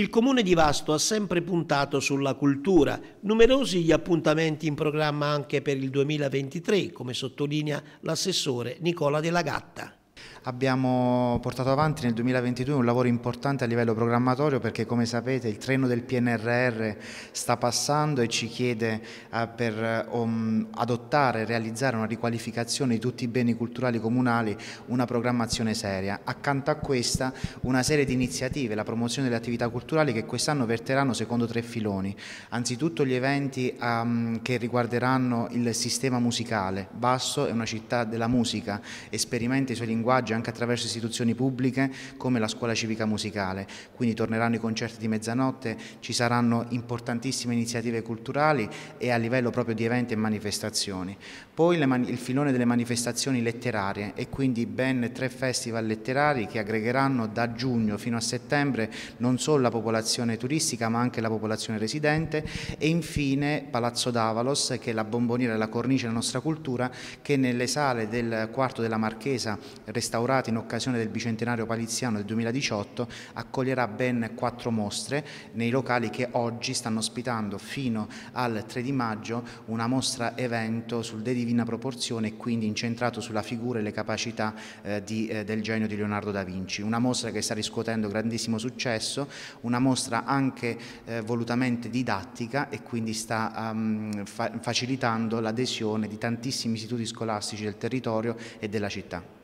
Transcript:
Il comune di Vasto ha sempre puntato sulla cultura, numerosi gli appuntamenti in programma anche per il 2023, come sottolinea l'assessore Nicola Della Gatta. Abbiamo portato avanti nel 2022 un lavoro importante a livello programmatorio perché come sapete il treno del PNRR sta passando e ci chiede eh, per um, adottare e realizzare una riqualificazione di tutti i beni culturali comunali una programmazione seria. Accanto a questa una serie di iniziative, la promozione delle attività culturali che quest'anno verteranno secondo tre filoni. Anzitutto gli eventi um, che riguarderanno il sistema musicale. Basso è una città della musica, sperimenta i suoi linguaggi linguaggio anche attraverso istituzioni pubbliche come la scuola civica musicale, quindi torneranno i concerti di mezzanotte, ci saranno importantissime iniziative culturali e a livello proprio di eventi e manifestazioni. Poi il filone delle manifestazioni letterarie e quindi ben tre festival letterari che aggregheranno da giugno fino a settembre non solo la popolazione turistica ma anche la popolazione residente e infine Palazzo d'Avalos che è la bomboniera e la cornice della nostra cultura che nelle sale del quarto della Marchesa restaurata restaurata in occasione del bicentenario paliziano del 2018, accoglierà ben quattro mostre nei locali che oggi stanno ospitando fino al 3 di maggio una mostra evento sul De Divina Proporzione e quindi incentrato sulla figura e le capacità eh, di, eh, del genio di Leonardo da Vinci. Una mostra che sta riscuotendo grandissimo successo, una mostra anche eh, volutamente didattica e quindi sta um, fa facilitando l'adesione di tantissimi istituti scolastici del territorio e della città.